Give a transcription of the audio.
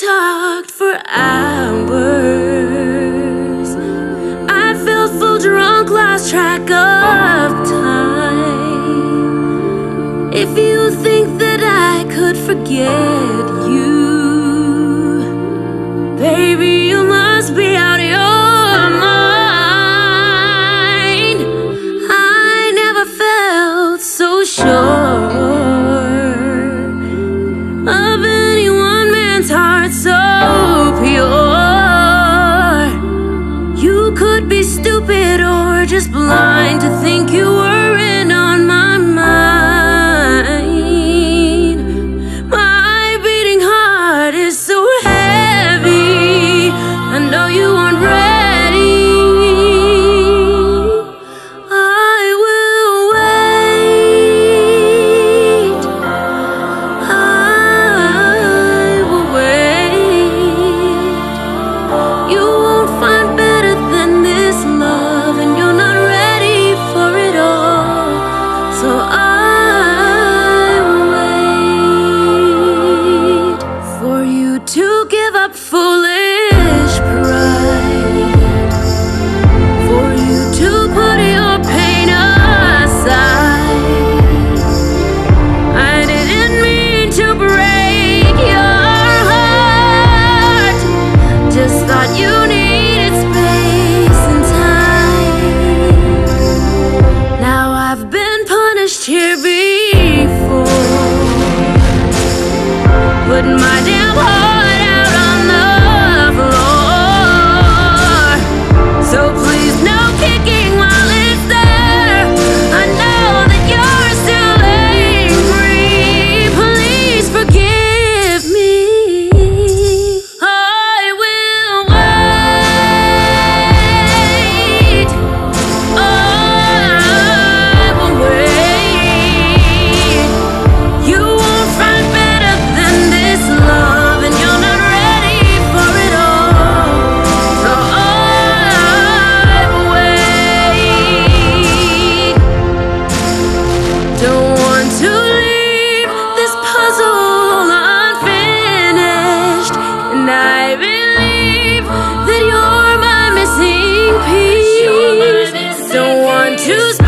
talked for hours. I felt full drunk, lost track of time. If you think that I could forget you Would be stupid or just blind to think you believe that you're my missing piece. Don't want to.